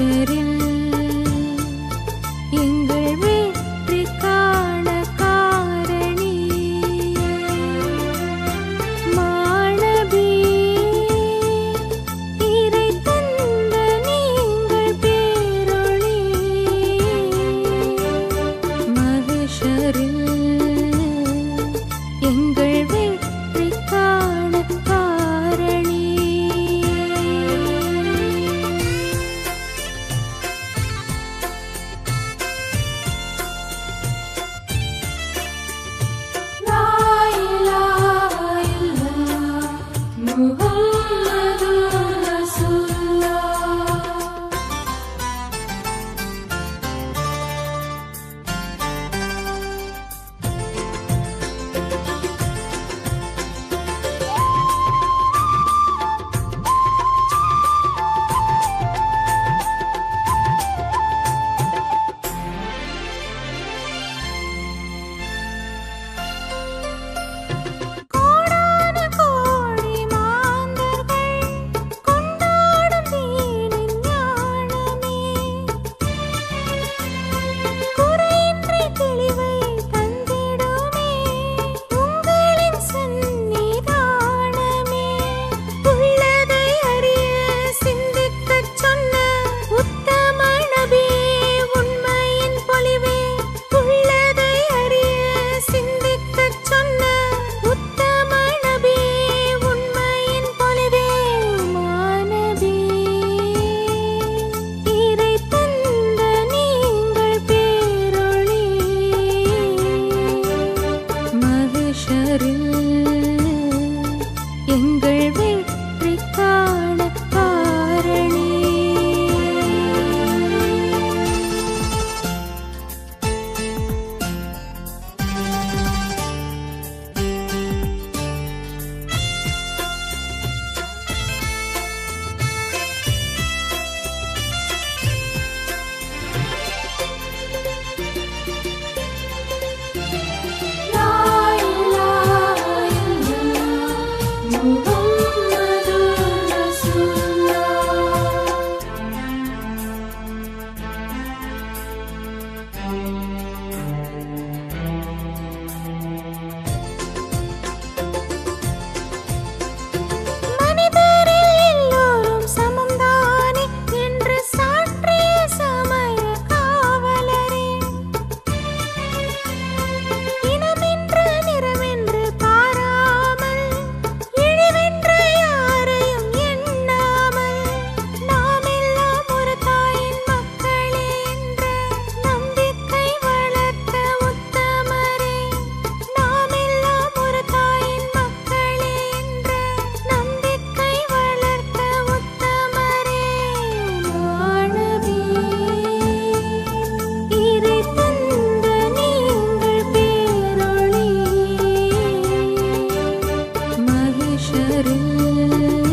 மகஷரில் மகஷரில் எங்கள் மகஷரில்